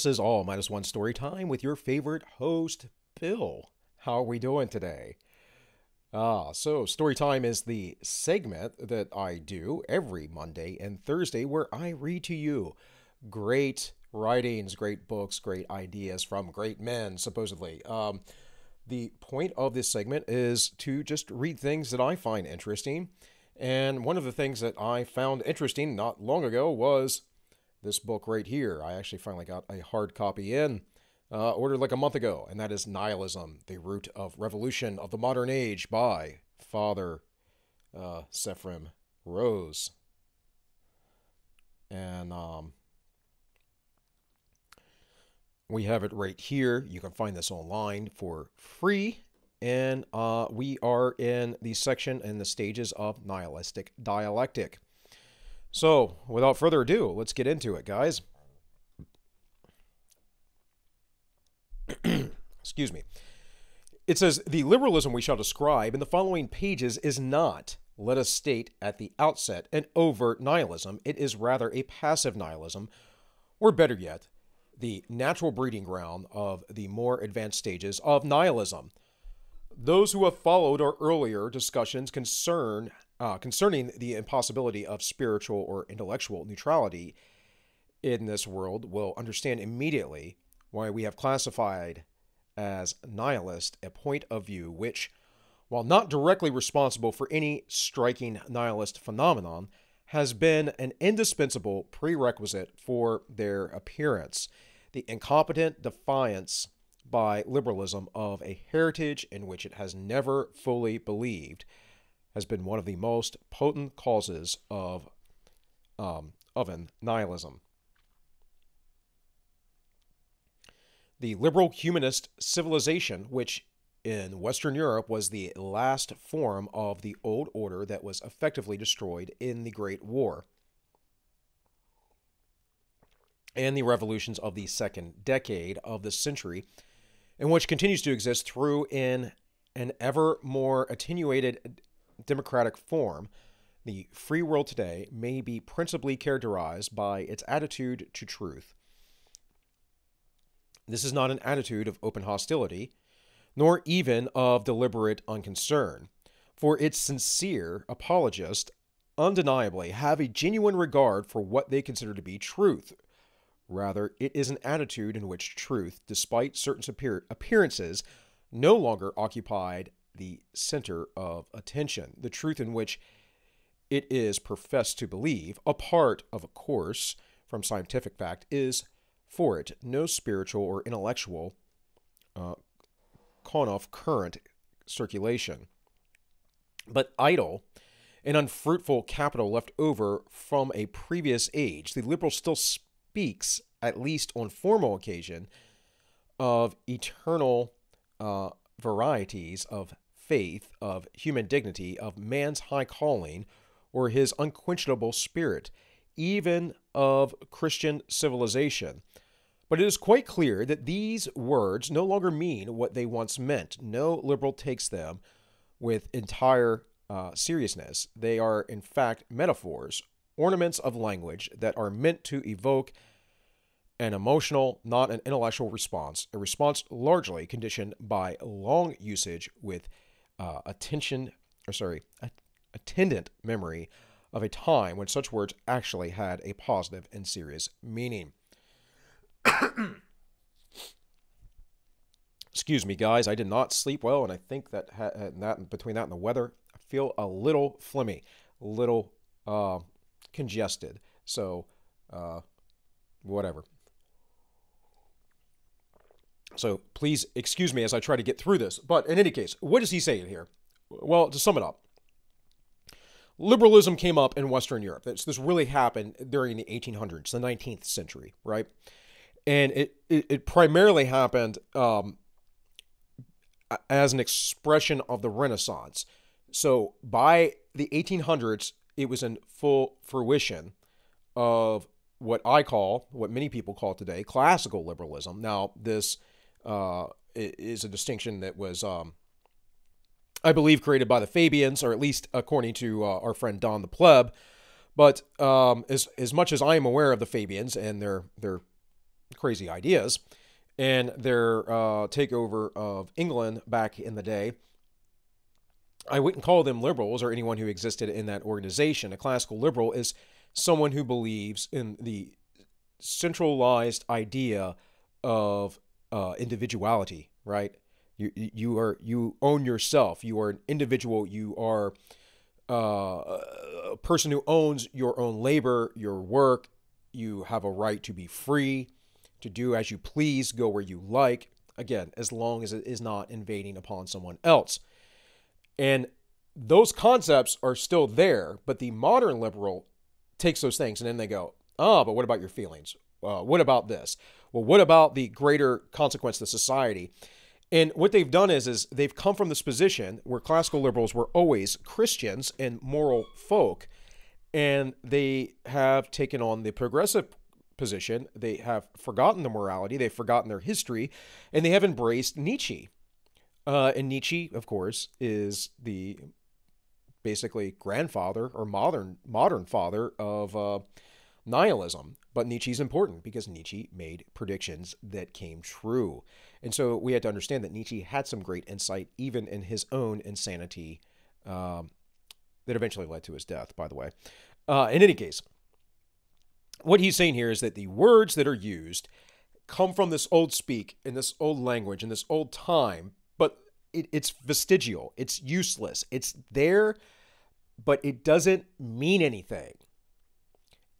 This is All Minus One Story Time with your favorite host, Bill. How are we doing today? Ah, so Story Time is the segment that I do every Monday and Thursday where I read to you great writings, great books, great ideas from great men, supposedly. Um, the point of this segment is to just read things that I find interesting. And one of the things that I found interesting not long ago was this book right here. I actually finally got a hard copy in, uh, ordered like a month ago, and that is Nihilism, the Root of Revolution of the Modern Age by Father uh, Seraphim Rose. And um, we have it right here. You can find this online for free. And uh, we are in the section in the stages of nihilistic dialectic. So, without further ado, let's get into it, guys. Excuse me. It says the liberalism we shall describe in the following pages is not, let us state at the outset, an overt nihilism. It is rather a passive nihilism, or better yet, the natural breeding ground of the more advanced stages of nihilism. Those who have followed our earlier discussions concern uh, concerning the impossibility of spiritual or intellectual neutrality in this world will understand immediately why we have classified as nihilist a point of view which, while not directly responsible for any striking nihilist phenomenon, has been an indispensable prerequisite for their appearance. The incompetent defiance by liberalism of a heritage in which it has never fully believed has been one of the most potent causes of um, oven nihilism. The liberal humanist civilization, which in Western Europe was the last form of the old order that was effectively destroyed in the Great War and the revolutions of the second decade of the century, and which continues to exist through in an ever more attenuated democratic form, the free world today may be principally characterized by its attitude to truth. This is not an attitude of open hostility, nor even of deliberate unconcern, for its sincere apologists undeniably have a genuine regard for what they consider to be truth. Rather, it is an attitude in which truth, despite certain appearances, no longer occupied the center of attention, the truth in which it is professed to believe, apart of a course from scientific fact, is for it no spiritual or intellectual uh, Konoff current circulation, but idle and unfruitful capital left over from a previous age. The liberal still speaks, at least on formal occasion, of eternal uh, varieties of faith, of human dignity, of man's high calling, or his unquenchable spirit, even of Christian civilization. But it is quite clear that these words no longer mean what they once meant. No liberal takes them with entire uh, seriousness. They are, in fact, metaphors, ornaments of language that are meant to evoke an emotional, not an intellectual response, a response largely conditioned by long usage with uh, attention, or sorry, attendant memory of a time when such words actually had a positive and serious meaning. Excuse me, guys. I did not sleep well, and I think that ha- uh, that between that and the weather, I feel a little flimmy, a little uh, congested. So, uh, whatever. So please excuse me as I try to get through this. But in any case, what is he saying here? Well, to sum it up, liberalism came up in Western Europe. This, this really happened during the 1800s, the 19th century, right? And it, it, it primarily happened um, as an expression of the Renaissance. So by the 1800s, it was in full fruition of what I call, what many people call today, classical liberalism. Now, this uh, is a distinction that was, um, I believe, created by the Fabians, or at least according to uh, our friend Don the Pleb. But um, as as much as I am aware of the Fabians and their their crazy ideas and their uh, takeover of England back in the day. I wouldn't call them liberals or anyone who existed in that organization. A classical liberal is someone who believes in the centralized idea of uh, individuality, right? You, you are you own yourself. You are an individual. You are uh, a person who owns your own labor, your work. You have a right to be free, to do as you please, go where you like. Again, as long as it is not invading upon someone else. And those concepts are still there, but the modern liberal takes those things and then they go, oh, but what about your feelings? Uh, what about this? Well, what about the greater consequence to society? And what they've done is, is they've come from this position where classical liberals were always Christians and moral folk, and they have taken on the progressive position. They have forgotten the morality, they've forgotten their history, and they have embraced Nietzsche. Uh, and Nietzsche, of course, is the basically grandfather or modern modern father of uh, nihilism. But Nietzsche's important because Nietzsche made predictions that came true. And so we had to understand that Nietzsche had some great insight, even in his own insanity, um, that eventually led to his death, by the way. Uh, in any case, what he's saying here is that the words that are used come from this old speak in this old language in this old time, but it, it's vestigial, it's useless, it's there, but it doesn't mean anything.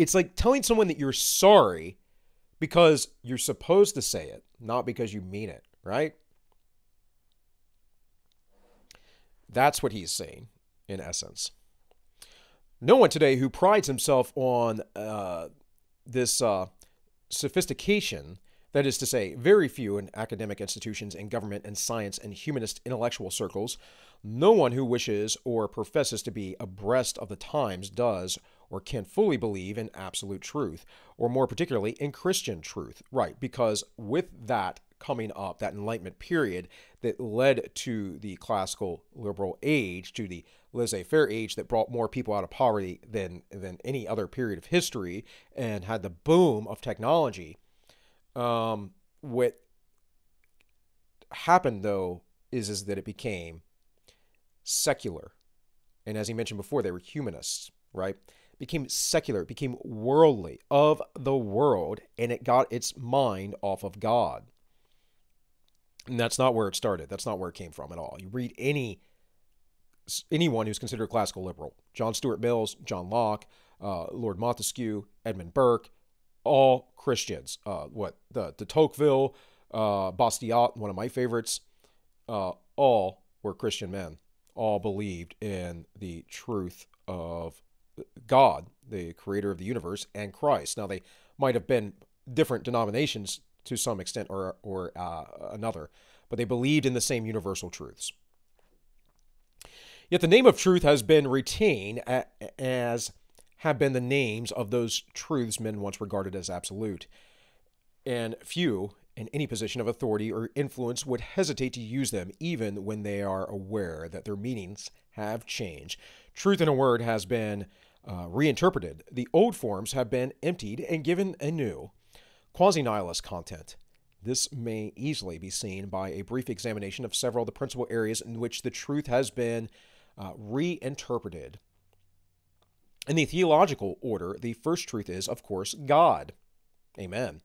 It's like telling someone that you're sorry because you're supposed to say it, not because you mean it, right? That's what he's saying, in essence. No one today who prides himself on uh, this uh, sophistication, that is to say, very few in academic institutions, in government and science and humanist intellectual circles, no one who wishes or professes to be abreast of the times does or can fully believe in absolute truth, or more particularly in Christian truth. Right, because with that coming up, that Enlightenment period that led to the classical liberal age, to the laissez faire age that brought more people out of poverty than, than any other period of history and had the boom of technology. Um, what happened, though, is, is that it became secular. And as he mentioned before, they were humanists, right? Became secular, became worldly, of the world, and it got its mind off of God. And that's not where it started. That's not where it came from at all. You read any anyone who's considered a classical liberal, John Stuart Mills, John Locke, uh, Lord Montesquieu, Edmund Burke, all Christians. Uh, what the de Tocqueville, uh, Bastiat, one of my favorites, uh, all were Christian men. All believed in the truth of God, the creator of the universe, and Christ. Now, they might have been different denominations to some extent or, or uh, another, but they believed in the same universal truths. Yet the name of truth has been retained as have been the names of those truths men once regarded as absolute. And few in any position of authority or influence would hesitate to use them even when they are aware that their meanings have changed. Truth in a word has been uh, reinterpreted. The old forms have been emptied and given a new, quasi nihilist content. This may easily be seen by a brief examination of several of the principal areas in which the truth has been uh, reinterpreted. In the theological order, the first truth is, of course, God. Amen.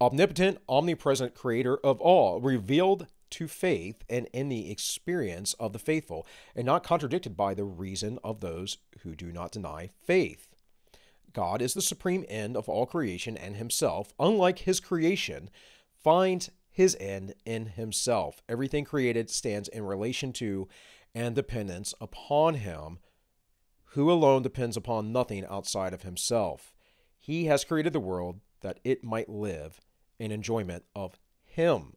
Omnipotent, omnipresent creator of all, revealed to faith and in the experience of the faithful, and not contradicted by the reason of those who do not deny faith. God is the supreme end of all creation, and himself, unlike his creation, finds his end in himself. Everything created stands in relation to and dependence upon him, who alone depends upon nothing outside of himself. He has created the world that it might live in enjoyment of him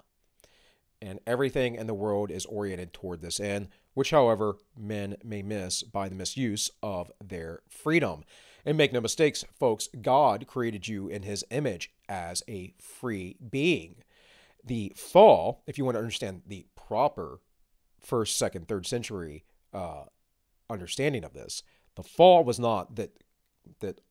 and everything in the world is oriented toward this end, which, however, men may miss by the misuse of their freedom. And make no mistakes, folks, God created you in his image as a free being. The fall, if you want to understand the proper first, second, third century uh, understanding of this, the fall was not that that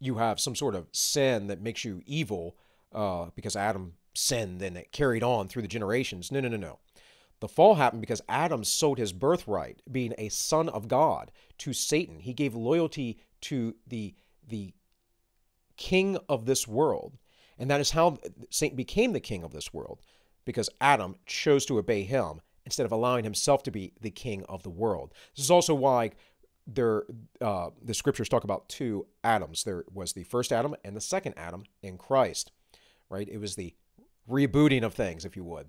you have some sort of sin that makes you evil uh, because Adam sinned and it carried on through the generations. No, no, no, no. The fall happened because Adam sold his birthright, being a son of God, to Satan. He gave loyalty to the, the king of this world. And that is how Satan became the king of this world, because Adam chose to obey him instead of allowing himself to be the king of the world. This is also why there uh, the scriptures talk about two Adams. There was the first Adam and the second Adam in Christ, right? It was the rebooting of things, if you would.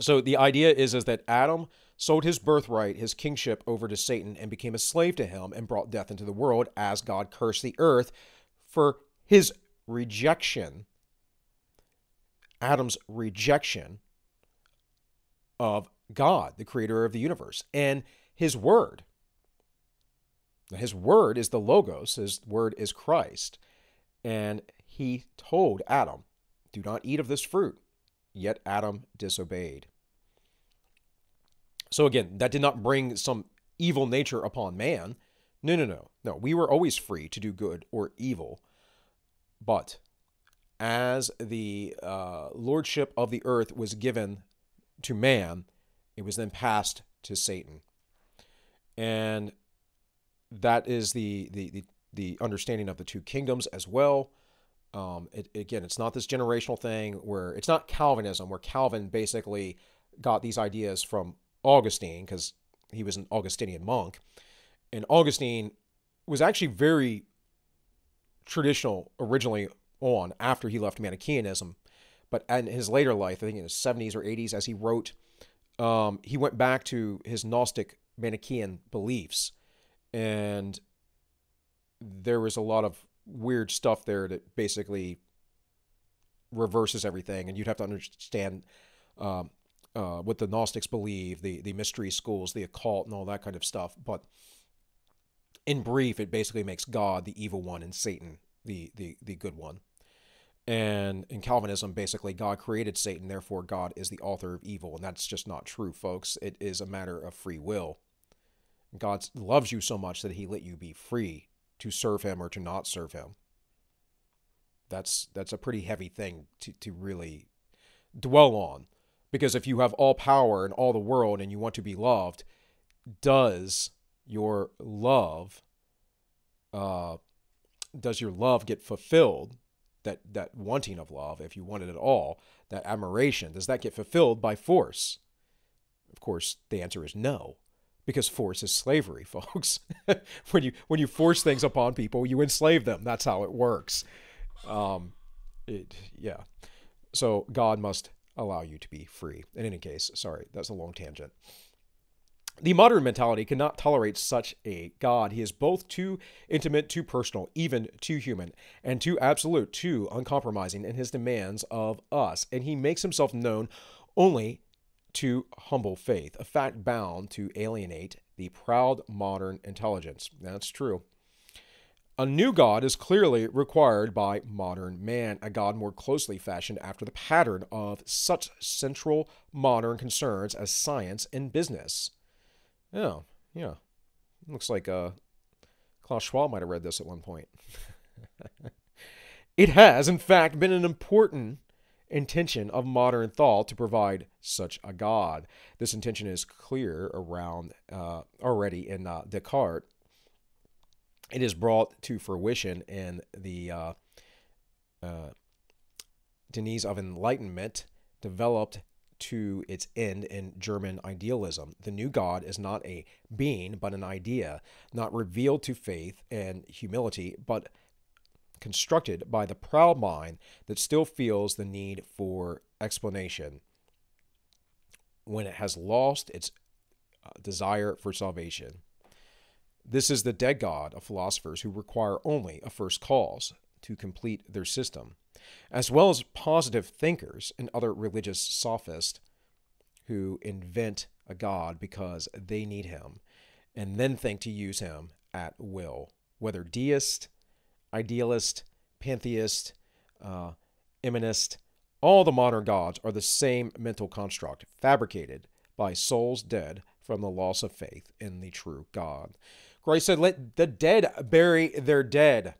So the idea is, is that Adam sold his birthright, his kingship, over to Satan and became a slave to him and brought death into the world as God cursed the earth for his rejection, Adam's rejection of God, the creator of the universe, and his word. His word is the Logos, his word is Christ. And he told Adam, Do not eat of this fruit. Yet Adam disobeyed. So again, that did not bring some evil nature upon man. No, no, no. No, we were always free to do good or evil. But as the uh, lordship of the earth was given to man, it was then passed to Satan. And that is the, the, the, the understanding of the two kingdoms as well. Um, it, again, it's not this generational thing where it's not Calvinism, where Calvin basically got these ideas from Augustine because he was an Augustinian monk. And Augustine was actually very traditional originally on after he left Manichaeism. But in his later life, I think in his 70s or 80s, as he wrote, um, he went back to his Gnostic Manichaean beliefs. And there was a lot of weird stuff there that basically reverses everything. And you'd have to understand um, uh, what the Gnostics believe, the, the mystery schools, the occult, and all that kind of stuff. But in brief, it basically makes God the evil one and Satan the, the, the good one. And in Calvinism, basically, God created Satan, therefore, God is the author of evil. And that's just not true, folks. It is a matter of free will. God loves you so much that he let you be free to serve him or to not serve him. That's that's a pretty heavy thing to, to really dwell on. Because if you have all power in all the world and you want to be loved, does your love uh, does your love get fulfilled that that wanting of love, if you want it at all, that admiration, does that get fulfilled by force? Of course, the answer is no, because force is slavery, folks. when you when you force things upon people, you enslave them. That's how it works. Um, it, yeah. So God must allow you to be free. In any case, sorry, that's a long tangent. The modern mentality cannot tolerate such a God. He is both too intimate, too personal, even too human, and too absolute, too uncompromising in his demands of us. And he makes himself known only to humble faith, a fact bound to alienate the proud modern intelligence. That's true. A new God is clearly required by modern man, a God more closely fashioned after the pattern of such central modern concerns as science and business. Yeah, yeah. Looks like uh, Klaus Schwab might have read this at one point. it has, in fact, been an important intention of modern thought to provide such a God. This intention is clear around uh, already in uh, Descartes. It is brought to fruition in the uh, uh, deism of Enlightenment, developed to its end in German idealism. The new God is not a being, but an idea, not revealed to faith and humility, but constructed by the proud mind that still feels the need for explanation when it has lost its uh, desire for salvation. This is the dead God of philosophers who require only a first cause to complete their system as well as positive thinkers and other religious sophists who invent a God because they need him and then think to use him at will, whether deist, idealist, pantheist, uh, immanist, all the modern gods are the same mental construct fabricated by souls dead from the loss of faith in the true God. Christ said, Let the dead bury their dead.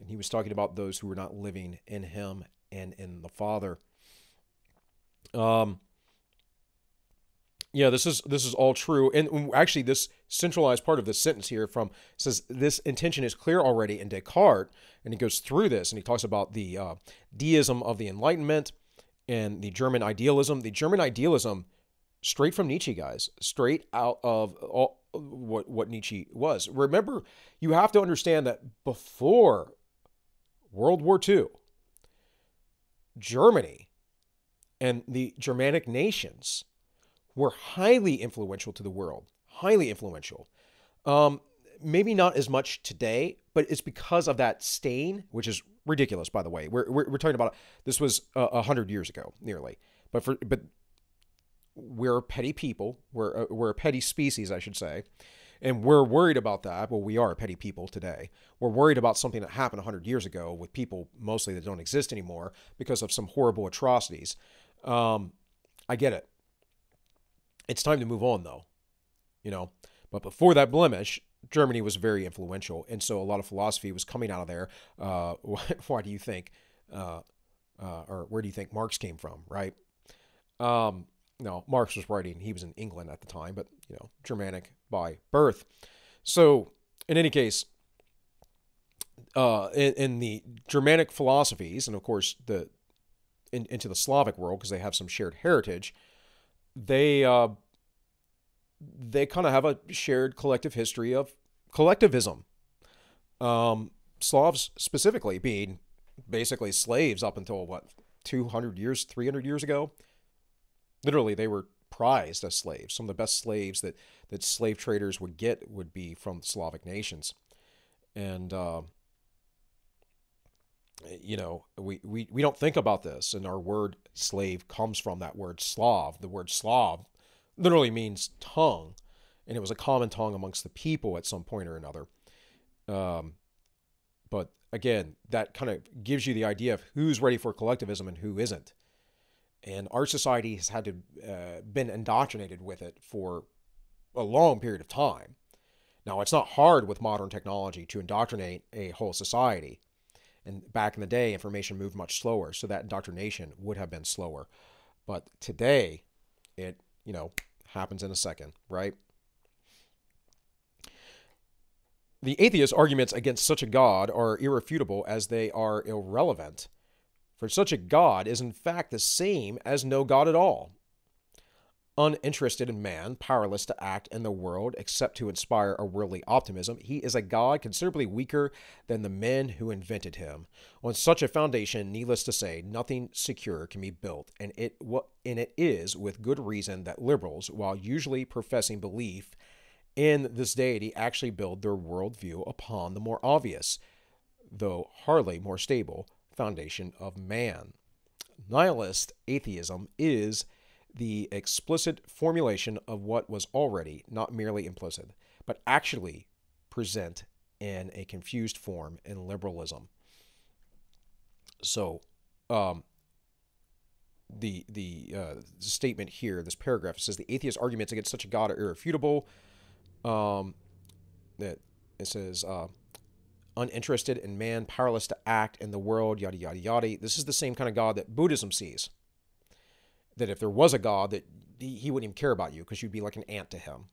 And he was talking about those who were not living in him and in the Father. Um, yeah, this is this is all true, and actually, this centralized part of this sentence here from says this intention is clear already in Descartes, and he goes through this, and he talks about the uh, deism of the Enlightenment and the German idealism. The German idealism, straight from Nietzsche, guys, straight out of all, what what Nietzsche was. Remember, you have to understand that before World War II, Germany and the Germanic nations were highly influential to the world, highly influential. Um, maybe not as much today, but it's because of that stain, which is ridiculous, by the way. We're, we're, we're talking about this was a uh, hundred years ago, nearly. But for but we're petty people. We're a, we're a petty species, I should say, and we're worried about that. Well, we are petty people today. We're worried about something that happened hundred years ago with people mostly that don't exist anymore because of some horrible atrocities. Um, I get it. It's time to move on, though. You know, but before that blemish, Germany was very influential, and so a lot of philosophy was coming out of there. Uh, why do you think, uh, uh, or where do you think Marx came from? Right? Um, no, Marx was writing. He was in England at the time, but you know, Germanic by birth. So, in any case, uh, in, in the Germanic philosophies, and of course the in, into the Slavic world because they have some shared heritage, they uh, they kind of have a shared collective history of collectivism. Um, Slavs specifically being basically slaves up until what 200 years, 300 years ago. Literally, they were prized as slaves. Some of the best slaves that that slave traders would get would be from Slavic nations, and uh, you know we, we we don't think about this, and our word slave comes from that word Slav. The word Slav literally means tongue, and it was a common tongue amongst the people at some point or another. Um, but again, that kind of gives you the idea of who's ready for collectivism and who isn't. And our society has had to uh, been indoctrinated with it for a long period of time. Now, it's not hard with modern technology to indoctrinate a whole society. And back in the day, information moved much slower, so that indoctrination would have been slower. But today, it you know, happens in a second, right? The atheist arguments against such a God are irrefutable as they are irrelevant, for such a God is in fact the same as no God at all uninterested in man, powerless to act in the world except to inspire a worldly optimism, he is a God considerably weaker than the men who invented him. On such a foundation, needless to say, nothing secure can be built, and it and it is with good reason that liberals, while usually professing belief in this deity, actually build their worldview upon the more obvious, though hardly more stable, foundation of man. Nihilist atheism is the explicit formulation of what was already not merely implicit, but actually present in a confused form in liberalism. So, um, the the uh, statement here, this paragraph, says the atheist arguments against such a God are irrefutable. Um, that it says uh, uninterested in man, powerless to act in the world, yada yada yada. This is the same kind of God that Buddhism sees that if there was a God, that he wouldn't even care about you because you'd be like an ant to him.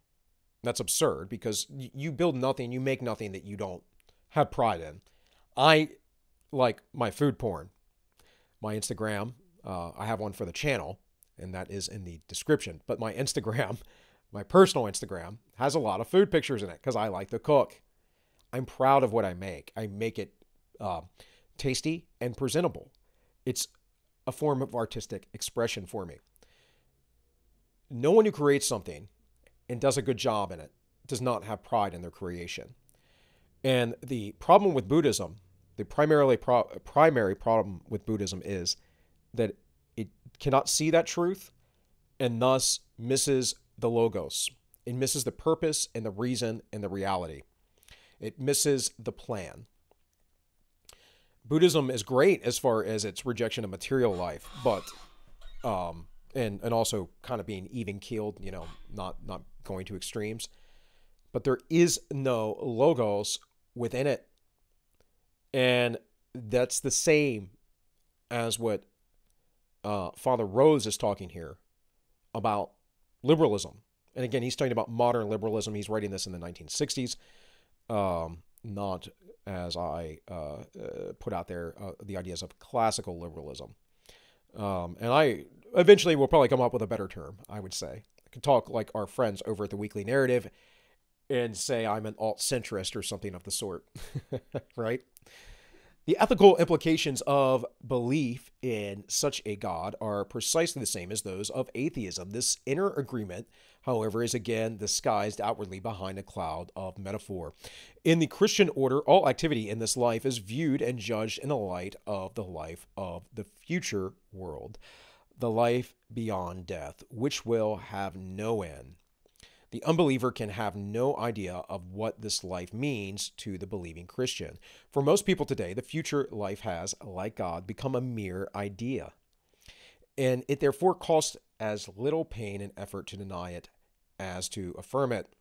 That's absurd because you build nothing, you make nothing that you don't have pride in. I like my food porn. My Instagram, uh, I have one for the channel, and that is in the description. But my Instagram, my personal Instagram, has a lot of food pictures in it because I like to cook. I'm proud of what I make. I make it uh, tasty and presentable. It's a form of artistic expression for me. No one who creates something and does a good job in it does not have pride in their creation. And the problem with Buddhism, the primarily pro- primary problem with Buddhism is that it cannot see that truth and thus misses the logos. It misses the purpose and the reason and the reality. It misses the plan. Buddhism is great as far as its rejection of material life, but um, and and also kind of being even keeled, you know, not not going to extremes. But there is no logos within it. And that's the same as what uh, Father Rose is talking here about liberalism. And again, he's talking about modern liberalism. He's writing this in the 1960s, um, not as I uh, uh, put out there uh, the ideas of classical liberalism. Um, and I eventually will probably come up with a better term, I would say. I could talk like our friends over at the Weekly Narrative and say I'm an alt centrist or something of the sort, right? The ethical implications of belief in such a God are precisely the same as those of atheism. This inner agreement, however, is again disguised outwardly behind a cloud of metaphor. In the Christian order, all activity in this life is viewed and judged in the light of the life of the future world, the life beyond death, which will have no end. The unbeliever can have no idea of what this life means to the believing Christian. For most people today, the future life has, like God, become a mere idea. And it therefore costs as little pain and effort to deny it as to affirm it.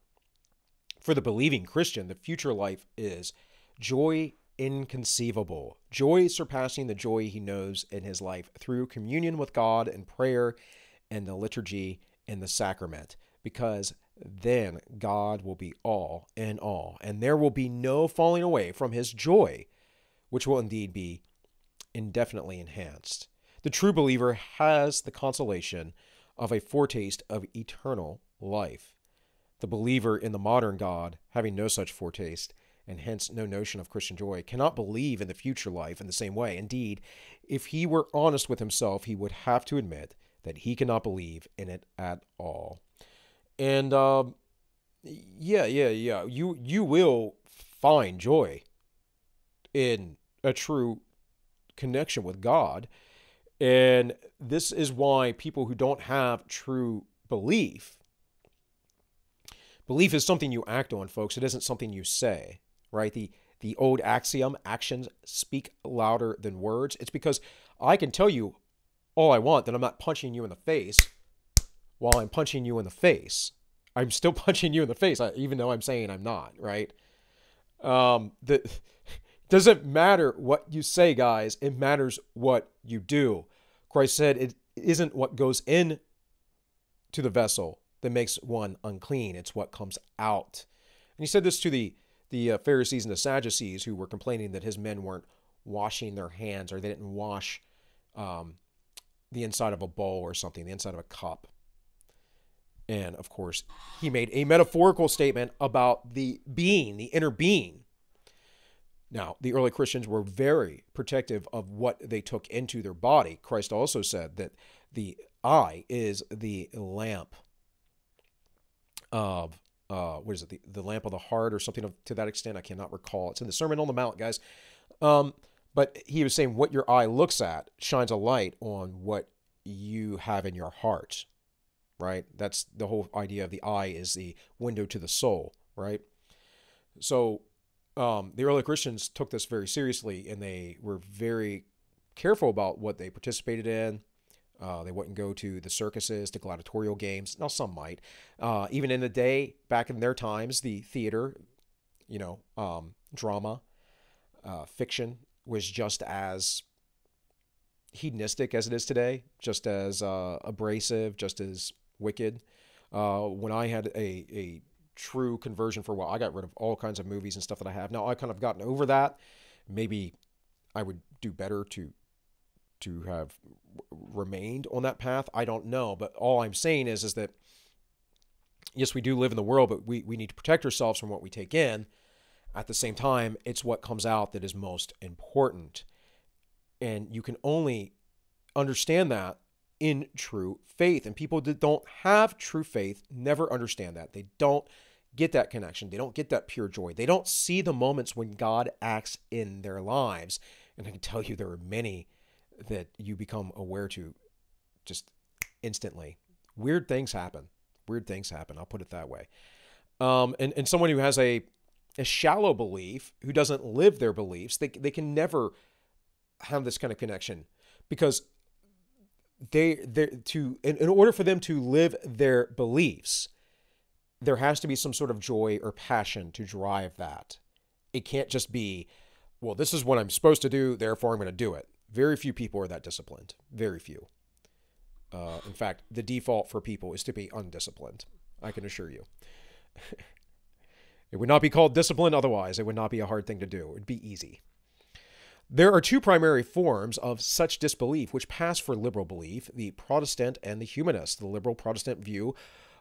For the believing Christian, the future life is joy inconceivable, joy surpassing the joy he knows in his life through communion with God and prayer and the liturgy and the sacrament, because then God will be all in all, and there will be no falling away from his joy, which will indeed be indefinitely enhanced. The true believer has the consolation of a foretaste of eternal life. The believer in the modern God, having no such foretaste, and hence no notion of Christian joy, cannot believe in the future life in the same way. Indeed, if he were honest with himself, he would have to admit that he cannot believe in it at all. And um, yeah, yeah, yeah. You you will find joy in a true connection with God. And this is why people who don't have true belief, belief is something you act on, folks. It isn't something you say, right? The the old axiom, actions speak louder than words. It's because I can tell you all I want that I'm not punching you in the face while I'm punching you in the face. I'm still punching you in the face, even though I'm saying I'm not, right? Um, the doesn't matter what you say, guys. It matters what you do. Christ said it isn't what goes in to the vessel that makes one unclean. It's what comes out. And he said this to the the uh, Pharisees and the Sadducees who were complaining that his men weren't washing their hands or they didn't wash um, the inside of a bowl or something, the inside of a cup. And of course, he made a metaphorical statement about the being, the inner being. Now, the early Christians were very protective of what they took into their body. Christ also said that the eye is the lamp of uh, what is it? The, the lamp of the heart or something of, to that extent. I cannot recall. It's in the Sermon on the Mount, guys. Um, but he was saying what your eye looks at shines a light on what you have in your heart right? That's the whole idea of the eye is the window to the soul, right? So um, the early Christians took this very seriously and they were very careful about what they participated in. Uh, they wouldn't go to the circuses, to gladiatorial games. Now, some might. Uh, even in the day, back in their times, the theater, you know, um, drama, uh, fiction was just as hedonistic as it is today, just as uh, abrasive, just as Wicked. Uh, when I had a, a true conversion for a while, I got rid of all kinds of movies and stuff that I have. Now I kind of gotten over that. Maybe I would do better to to have remained on that path. I don't know, but all I'm saying is is that yes, we do live in the world, but we, we need to protect ourselves from what we take in. At the same time, it's what comes out that is most important. And you can only understand that in true faith. And people that don't have true faith never understand that. They don't get that connection. They don't get that pure joy. They don't see the moments when God acts in their lives. And I can tell you there are many that you become aware to just instantly. Weird things happen. Weird things happen. I'll put it that way. Um, and, and someone who has a, a shallow belief, who doesn't live their beliefs, they, they can never have this kind of connection because they they to in, in order for them to live their beliefs there has to be some sort of joy or passion to drive that it can't just be well, this is what I'm supposed to do, therefore I'm going to do it. Very few people are that disciplined. Very few. Uh, in fact, the default for people is to be undisciplined. I can assure you. it would not be called discipline otherwise. It would not be a hard thing to do. It would be easy. There are two primary forms of such disbelief which pass for liberal belief the Protestant and the humanist. The liberal Protestant view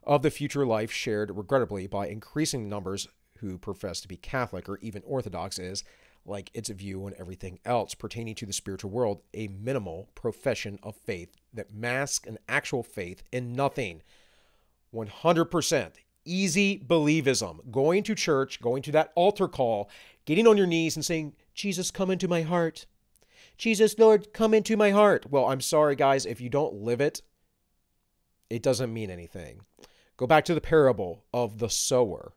of the future life, shared regrettably by increasing numbers who profess to be Catholic or even Orthodox, is, like its view on everything else pertaining to the spiritual world, a minimal profession of faith that masks an actual faith in nothing. 100% easy believism. Going to church, going to that altar call, getting on your knees and saying, Jesus, come into my heart. Jesus, Lord, come into my heart. Well, I'm sorry, guys, if you don't live it, it doesn't mean anything. Go back to the parable of the sower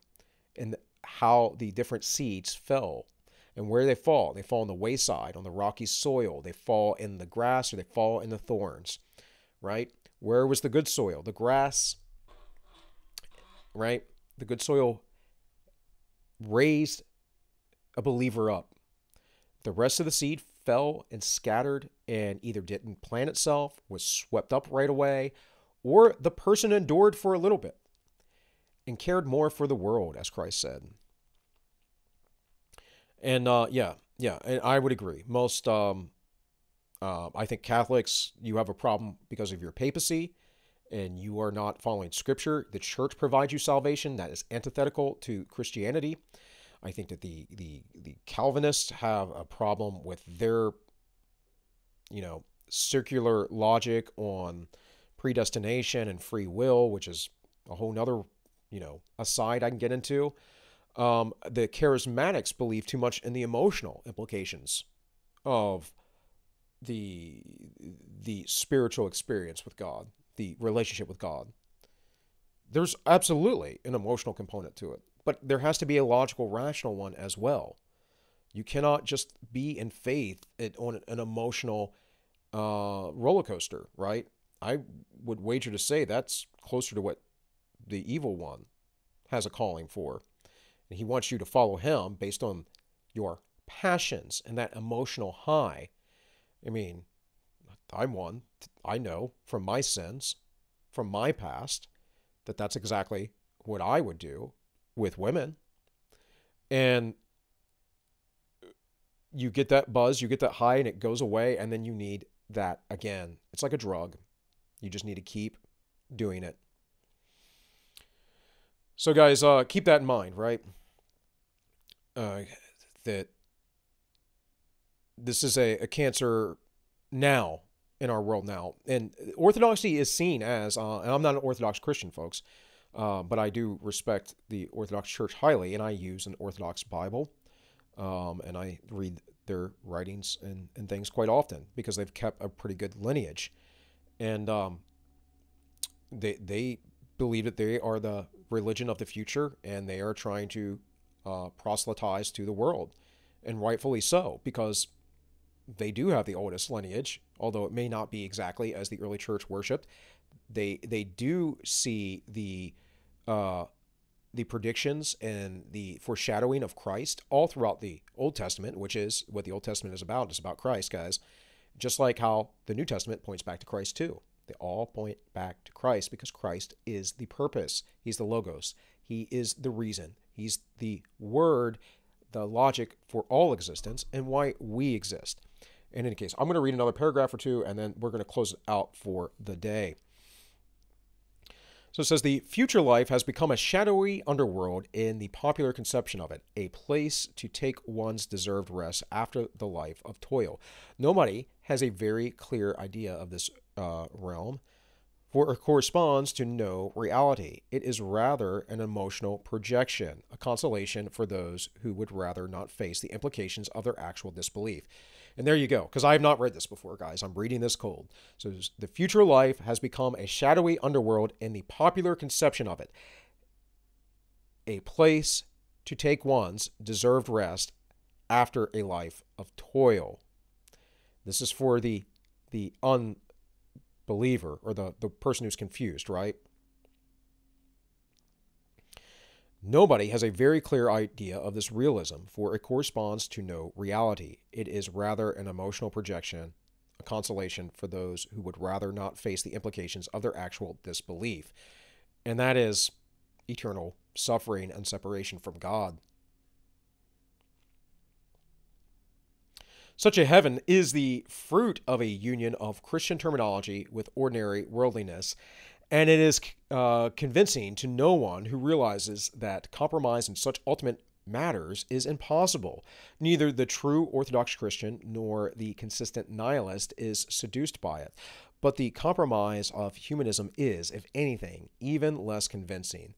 and how the different seeds fell and where they fall. They fall on the wayside, on the rocky soil. They fall in the grass or they fall in the thorns, right? Where was the good soil? The grass, right? The good soil raised a believer up. The rest of the seed fell and scattered and either didn't plant itself, was swept up right away, or the person endured for a little bit and cared more for the world, as Christ said. And uh, yeah, yeah, and I would agree. Most, um, uh, I think Catholics, you have a problem because of your papacy and you are not following scripture. The church provides you salvation that is antithetical to Christianity. I think that the the the Calvinists have a problem with their you know circular logic on predestination and free will, which is a whole nother you know aside I can get into. Um, the charismatics believe too much in the emotional implications of the the spiritual experience with God, the relationship with God. There's absolutely an emotional component to it but there has to be a logical, rational one as well. You cannot just be in faith on an emotional uh, roller coaster, right? I would wager to say that's closer to what the evil one has a calling for. And he wants you to follow him based on your passions and that emotional high. I mean, I'm one. I know from my sins, from my past, that that's exactly what I would do with women. And you get that buzz, you get that high, and it goes away, and then you need that again. It's like a drug. You just need to keep doing it. So, guys, uh, keep that in mind, right? Uh, that this is a, a cancer now in our world now. And orthodoxy is seen as, uh, and I'm not an Orthodox Christian, folks, uh, but I do respect the Orthodox Church highly, and I use an Orthodox Bible, um, and I read their writings and, and things quite often because they've kept a pretty good lineage, and um, they they believe that they are the religion of the future, and they are trying to uh, proselytize to the world, and rightfully so because they do have the oldest lineage, although it may not be exactly as the early church worshipped. They they do see the uh, the predictions and the foreshadowing of Christ all throughout the Old Testament, which is what the Old Testament is about. It's about Christ, guys. Just like how the New Testament points back to Christ, too. They all point back to Christ because Christ is the purpose. He's the Logos. He is the reason. He's the Word, the logic for all existence and why we exist. In any case, I'm going to read another paragraph or two and then we're going to close it out for the day. So it says the future life has become a shadowy underworld in the popular conception of it, a place to take one's deserved rest after the life of toil. Nobody has a very clear idea of this uh, realm, for it corresponds to no reality. It is rather an emotional projection, a consolation for those who would rather not face the implications of their actual disbelief. And there you go, because I have not read this before, guys. I'm reading this cold. So the future life has become a shadowy underworld in the popular conception of it, a place to take one's deserved rest after a life of toil. This is for the the unbeliever or the, the person who's confused, right? Nobody has a very clear idea of this realism, for it corresponds to no reality. It is rather an emotional projection, a consolation for those who would rather not face the implications of their actual disbelief, and that is eternal suffering and separation from God. Such a heaven is the fruit of a union of Christian terminology with ordinary worldliness, and it is uh, convincing to no one who realizes that compromise in such ultimate matters is impossible. Neither the true Orthodox Christian nor the consistent nihilist is seduced by it. But the compromise of humanism is, if anything, even less convincing.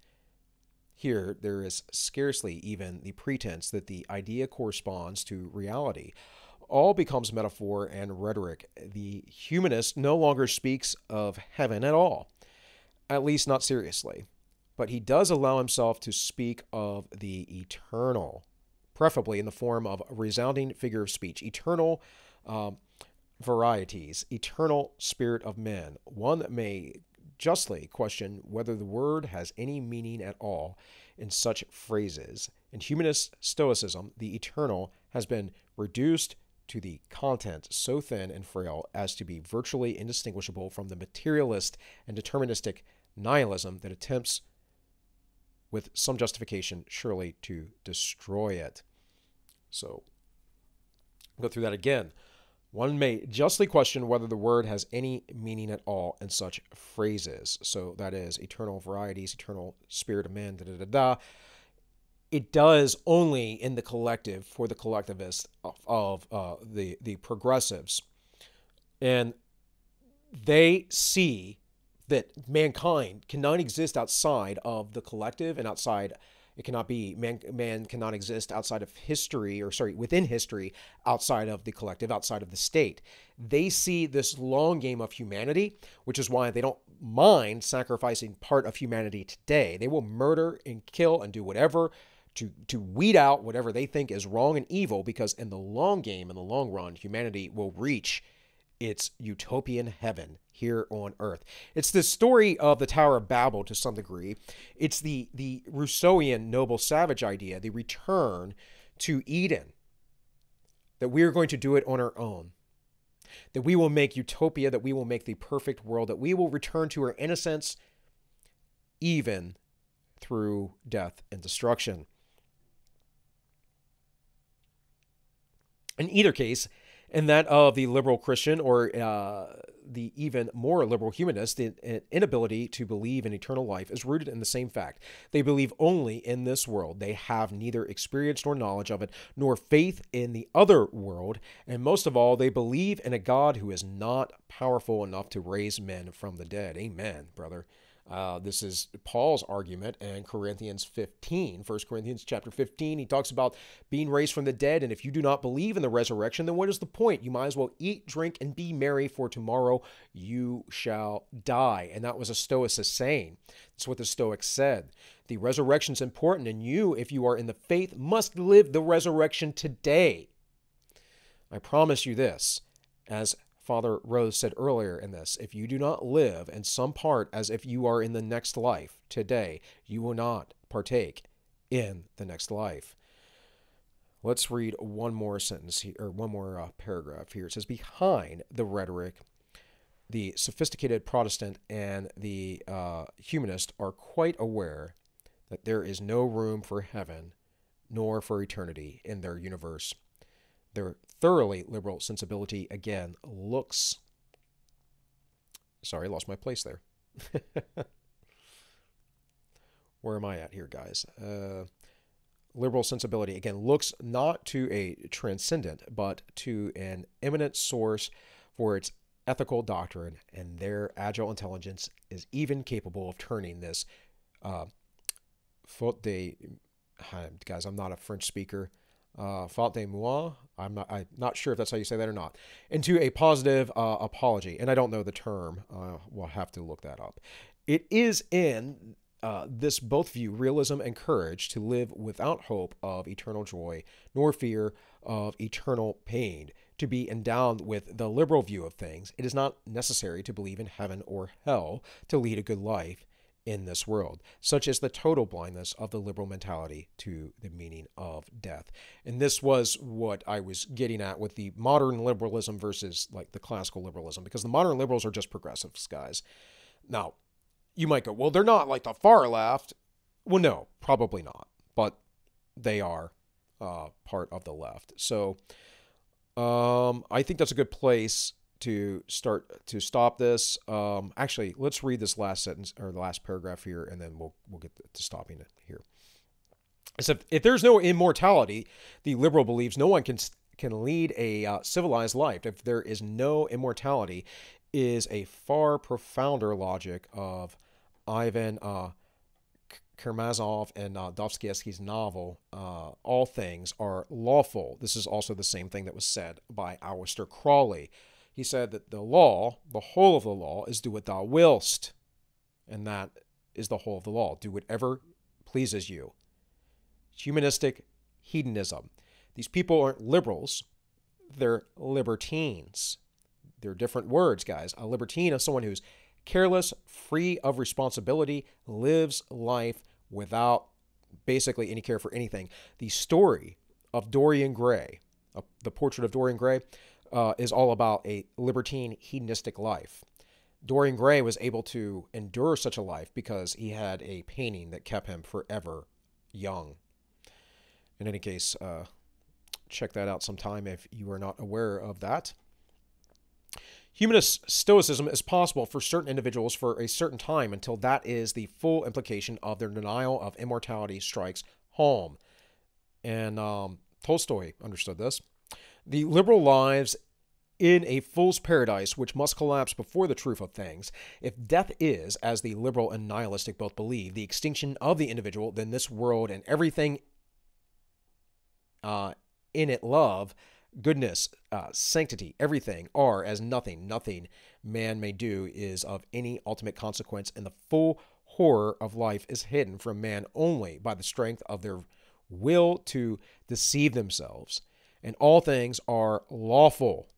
Here, there is scarcely even the pretense that the idea corresponds to reality all becomes metaphor and rhetoric. The humanist no longer speaks of heaven at all, at least not seriously, but he does allow himself to speak of the eternal, preferably in the form of a resounding figure of speech, eternal um, varieties, eternal spirit of men. One may justly question whether the word has any meaning at all in such phrases. In humanist stoicism, the eternal has been reduced to the content so thin and frail as to be virtually indistinguishable from the materialist and deterministic nihilism that attempts, with some justification, surely to destroy it. So, go through that again. One may justly question whether the word has any meaning at all in such phrases. So, that is eternal varieties, eternal spirit of man, da da da da it does only in the collective for the collectivists of, of uh, the the progressives, and they see that mankind cannot exist outside of the collective and outside it cannot be man man cannot exist outside of history or sorry within history outside of the collective outside of the state. They see this long game of humanity which is why they don't mind sacrificing part of humanity today. They will murder and kill and do whatever to to weed out whatever they think is wrong and evil because in the long game in the long run humanity will reach its utopian heaven here on earth. It's the story of the Tower of Babel to some degree. It's the the Rousseauian noble savage idea, the return to Eden. That we are going to do it on our own. That we will make utopia, that we will make the perfect world, that we will return to our innocence even through death and destruction. In either case, in that of the liberal Christian or uh, the even more liberal humanist, the inability to believe in eternal life is rooted in the same fact. They believe only in this world. They have neither experience nor knowledge of it, nor faith in the other world. And most of all, they believe in a God who is not powerful enough to raise men from the dead. Amen, brother. Uh, this is Paul's argument in Corinthians 15, 1 Corinthians chapter 15. He talks about being raised from the dead, and if you do not believe in the resurrection, then what is the point? You might as well eat, drink, and be merry, for tomorrow you shall die. And that was a Stoicist saying. That's what the Stoics said. The resurrection is important, and you, if you are in the faith, must live the resurrection today. I promise you this as Father Rose said earlier in this if you do not live in some part as if you are in the next life today, you will not partake in the next life. Let's read one more sentence here, or one more uh, paragraph here. It says, Behind the rhetoric, the sophisticated Protestant and the uh, humanist are quite aware that there is no room for heaven nor for eternity in their universe. Their thoroughly liberal sensibility, again, looks. Sorry, I lost my place there. Where am I at here, guys? Uh, liberal sensibility, again, looks not to a transcendent, but to an immanent source for its ethical doctrine, and their agile intelligence is even capable of turning this uh, faute de. Guys, I'm not a French speaker uh, faute de moi. I'm not, I'm not sure if that's how you say that or not, into a positive uh, apology. And I don't know the term. Uh, we'll have to look that up. It is in uh, this both view realism and courage to live without hope of eternal joy, nor fear of eternal pain. To be endowed with the liberal view of things, it is not necessary to believe in heaven or hell to lead a good life. In this world, such as the total blindness of the liberal mentality to the meaning of death. And this was what I was getting at with the modern liberalism versus like the classical liberalism, because the modern liberals are just progressives, guys. Now, you might go, well, they're not like the far left. Well, no, probably not, but they are uh, part of the left. So um, I think that's a good place to start to stop this. Um, actually, let's read this last sentence or the last paragraph here, and then we'll we'll get to stopping it here. So if, there's no immortality, the liberal believes no one can can lead a uh, civilized life. If there is no immortality, is a far profounder logic of Ivan uh, Karamazov and uh, Dostoevsky's novel, uh, All Things Are Lawful. This is also the same thing that was said by Aleister Crowley he said that the law, the whole of the law, is do what thou willst. And that is the whole of the law. Do whatever pleases you. It's Humanistic hedonism. These people aren't liberals, they're libertines. They're different words, guys. A libertine is someone who's careless, free of responsibility, lives life without basically any care for anything. The story of Dorian Gray, uh, the portrait of Dorian Gray, uh, is all about a libertine, hedonistic life. Dorian Gray was able to endure such a life because he had a painting that kept him forever young. In any case, uh, check that out sometime if you are not aware of that. Humanist stoicism is possible for certain individuals for a certain time until that is the full implication of their denial of immortality strikes home. And um, Tolstoy understood this. The liberal lives in a fool's paradise which must collapse before the truth of things. If death is, as the liberal and nihilistic both believe, the extinction of the individual, then this world and everything uh, in it love, goodness, uh, sanctity, everything are as nothing. Nothing man may do is of any ultimate consequence, and the full horror of life is hidden from man only by the strength of their will to deceive themselves and all things are lawful.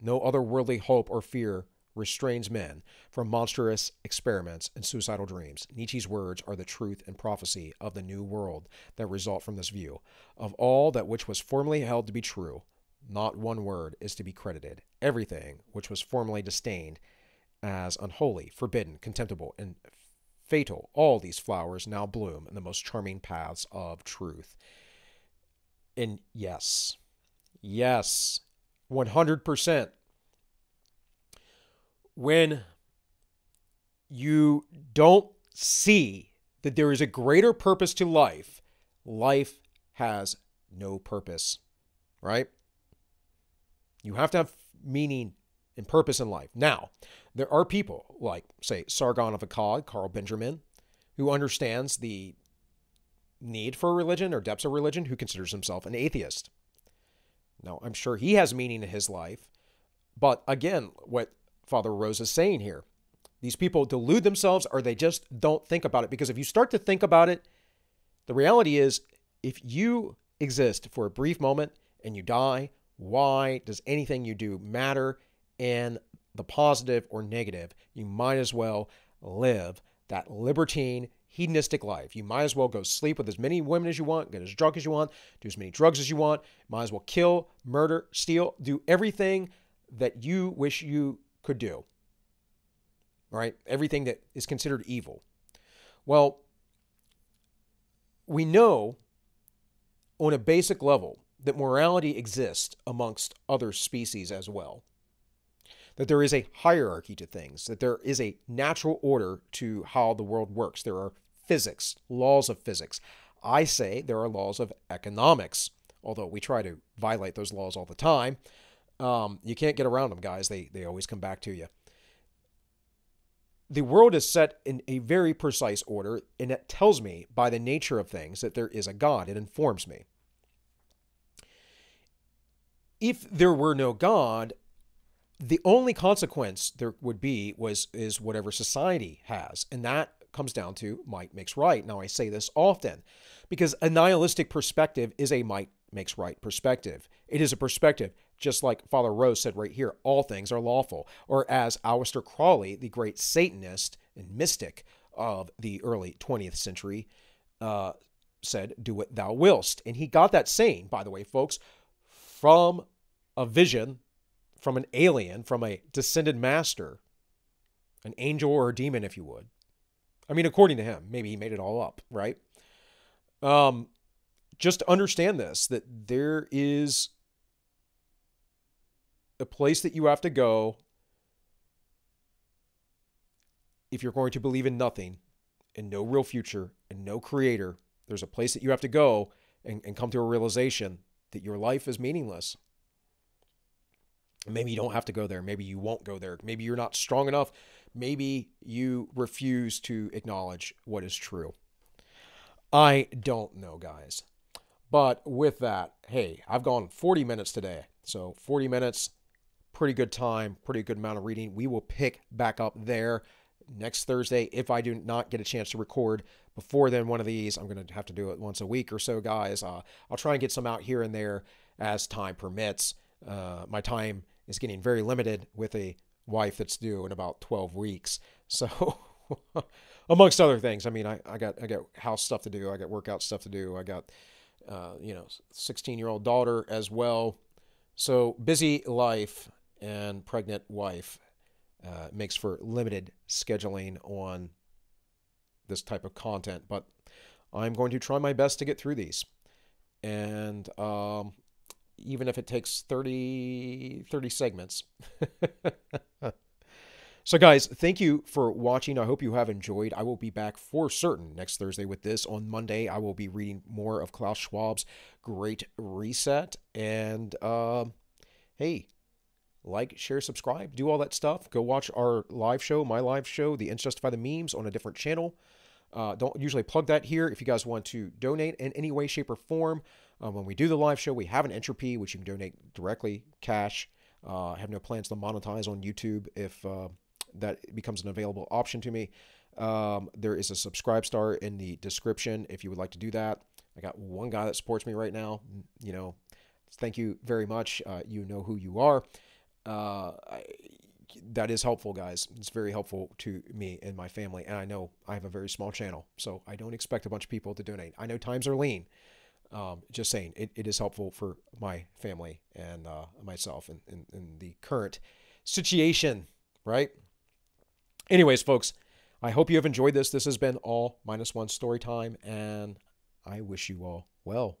No other worldly hope or fear restrains men from monstrous experiments and suicidal dreams. Nietzsche's words are the truth and prophecy of the new world that result from this view. Of all that which was formerly held to be true, not one word is to be credited. Everything which was formerly disdained as unholy, forbidden, contemptible, and fatal, all these flowers now bloom in the most charming paths of truth. And yes, Yes, 100%. When you don't see that there is a greater purpose to life, life has no purpose, right? You have to have meaning and purpose in life. Now, there are people like, say, Sargon of Akkad, Carl Benjamin, who understands the need for a religion or depths of religion, who considers himself an atheist. Now, I'm sure he has meaning in his life. But again, what Father Rose is saying here, these people delude themselves or they just don't think about it. Because if you start to think about it, the reality is if you exist for a brief moment and you die, why does anything you do matter in the positive or negative? You might as well live that libertine, hedonistic life. You might as well go sleep with as many women as you want, get as drunk as you want, do as many drugs as you want. Might as well kill, murder, steal, do everything that you wish you could do. All right? Everything that is considered evil. Well, we know on a basic level that morality exists amongst other species as well that there is a hierarchy to things, that there is a natural order to how the world works. There are physics, laws of physics. I say there are laws of economics, although we try to violate those laws all the time. Um, you can't get around them, guys. They, they always come back to you. The world is set in a very precise order, and it tells me by the nature of things that there is a God. It informs me. If there were no God, the only consequence there would be was is whatever society has. And that comes down to might makes right. Now i say this often because a nihilistic perspective is a might makes right perspective. It is a perspective just like father rose said right here all things are lawful. Or as Aleister Crowley the great satanist and mystic of the early 20th century uh, said, Do what thou willst. And he got that saying, by the way, folks, from a vision, from an alien, from a descended master, an angel or a demon, if you would. I mean, according to him, maybe he made it all up, right? Um, just understand this that there is a place that you have to go if you're going to believe in nothing and no real future and no creator. There's a place that you have to go and, and come to a realization that your life is meaningless. Maybe you don't have to go there. Maybe you won't go there. Maybe you're not strong enough. Maybe you refuse to acknowledge what is true. I don't know, guys. But with that, hey, I've gone 40 minutes today. So 40 minutes, pretty good time, pretty good amount of reading. We will pick back up there next Thursday. If I do not get a chance to record before then, one of these, I'm going to have to do it once a week or so, guys. Uh, I'll try and get some out here and there as time permits. Uh, my time is getting very limited with a wife that's due in about 12 weeks. So, amongst other things, I mean, I, I got I got house stuff to do. I got workout stuff to do. I got, uh, you know, 16 year old daughter as well. So busy life and pregnant wife uh, makes for limited scheduling on this type of content, but I'm going to try my best to get through these. And um, even if it takes 30, 30 segments. so, guys, thank you for watching. I hope you have enjoyed. I will be back for certain next Thursday with this. On Monday, I will be reading more of Klaus Schwab's Great Reset. And uh, hey, like, share, subscribe, do all that stuff. Go watch our live show, my live show, The Ends Justify the Memes, on a different channel. Uh, don't usually plug that here. If you guys want to donate in any way, shape, or form, uh, when we do the live show, we have an entropy which you can donate directly, cash. Uh, I have no plans to monetize on YouTube if uh, that becomes an available option to me. Um, there is a subscribe star in the description if you would like to do that. I got one guy that supports me right now. You know, thank you very much. Uh, you know who you are. Uh, I, that is helpful, guys. It's very helpful to me and my family. And I know I have a very small channel, so I don't expect a bunch of people to donate. I know times are lean. Um, just saying, it, it is helpful for my family and uh, myself in, in, in the current situation, right? Anyways, folks, I hope you have enjoyed this. This has been all minus one story time, and I wish you all well.